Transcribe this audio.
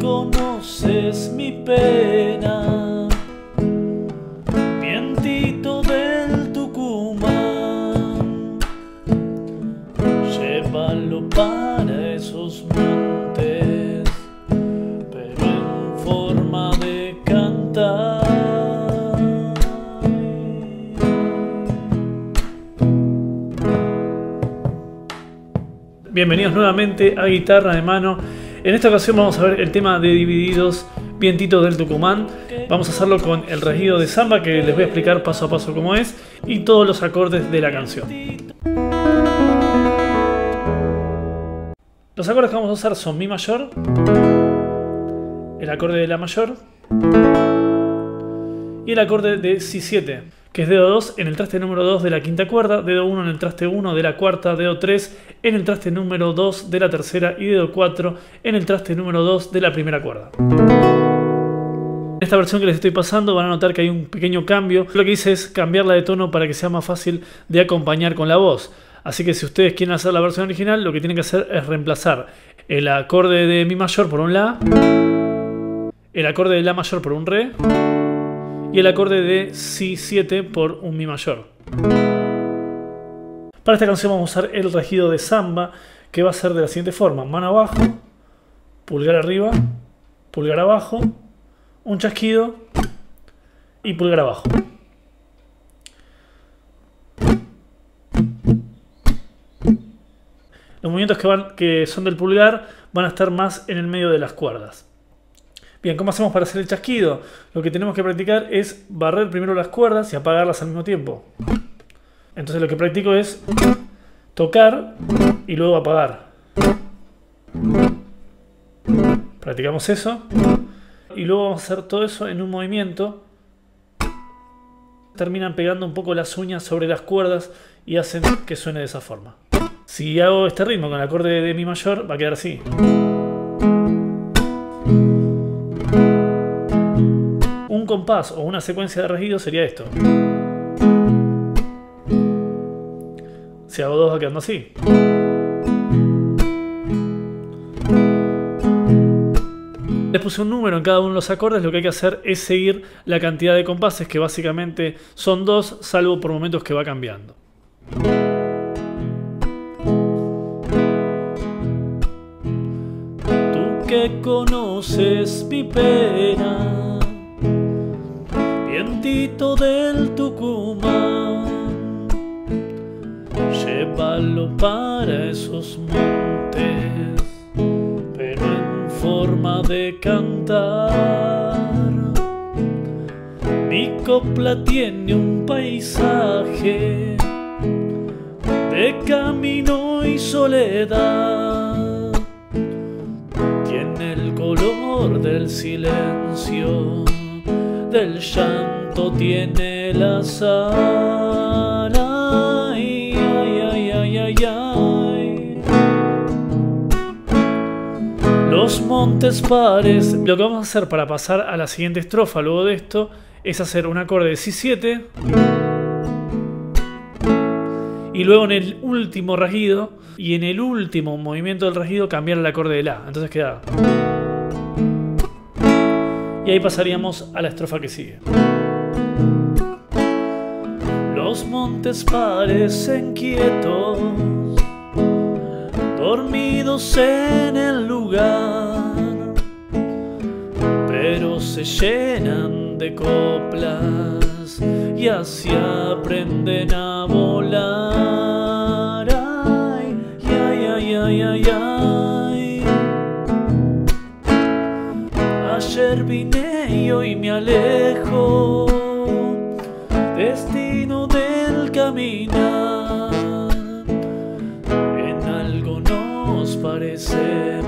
conoces mi pena, vientito del Tucumán, llévalo para esos montes, pero en forma de cantar. Bienvenidos nuevamente a Guitarra de Mano. En esta ocasión vamos a ver el tema de Divididos Vientitos del Tucumán. Vamos a hacerlo con el regido de samba que les voy a explicar paso a paso cómo es y todos los acordes de la canción. Los acordes que vamos a usar son Mi mayor, el acorde de La mayor y el acorde de Si 7 que es dedo 2 en el traste número 2 de la quinta cuerda, dedo 1 en el traste 1 de la cuarta, dedo 3 en el traste número 2 de la tercera y dedo 4 en el traste número 2 de la primera cuerda. En esta versión que les estoy pasando van a notar que hay un pequeño cambio. Lo que hice es cambiarla de tono para que sea más fácil de acompañar con la voz. Así que si ustedes quieren hacer la versión original, lo que tienen que hacer es reemplazar el acorde de Mi mayor por un La, el acorde de La mayor por un Re, y el acorde de Si7 por un Mi mayor. Para esta canción vamos a usar el regido de samba que va a ser de la siguiente forma. Mano abajo, pulgar arriba, pulgar abajo, un chasquido y pulgar abajo. Los movimientos que, van, que son del pulgar van a estar más en el medio de las cuerdas. Bien, ¿cómo hacemos para hacer el chasquido? Lo que tenemos que practicar es barrer primero las cuerdas y apagarlas al mismo tiempo. Entonces lo que practico es tocar y luego apagar. Practicamos eso. Y luego vamos a hacer todo eso en un movimiento. Terminan pegando un poco las uñas sobre las cuerdas y hacen que suene de esa forma. Si hago este ritmo con el acorde de Mi mayor, va a quedar así. Compás o una secuencia de regidos sería esto. Si hago dos va quedando así. Les puse un número en cada uno de los acordes, lo que hay que hacer es seguir la cantidad de compases, que básicamente son dos, salvo por momentos que va cambiando. Tú que conoces mi pena vientito del Tucumán, llévalo para esos montes, pero en forma de cantar. Mi copla tiene un paisaje de camino y soledad, tiene el color del silencio del llanto tiene la sal. Los montes pares. Lo que vamos a hacer para pasar a la siguiente estrofa luego de esto es hacer un acorde de Si7 y luego en el último rajido y en el último movimiento del rajido cambiar el acorde de La. Entonces queda y ahí pasaríamos a la estrofa que sigue. Los montes parecen quietos, dormidos en el lugar, pero se llenan de coplas y así aprenden a volar. Ay, ay, ay, ay, ay, ay. Vine y hoy me alejo, destino del caminar, en algo nos parecemos.